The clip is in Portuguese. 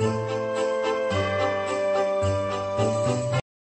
Música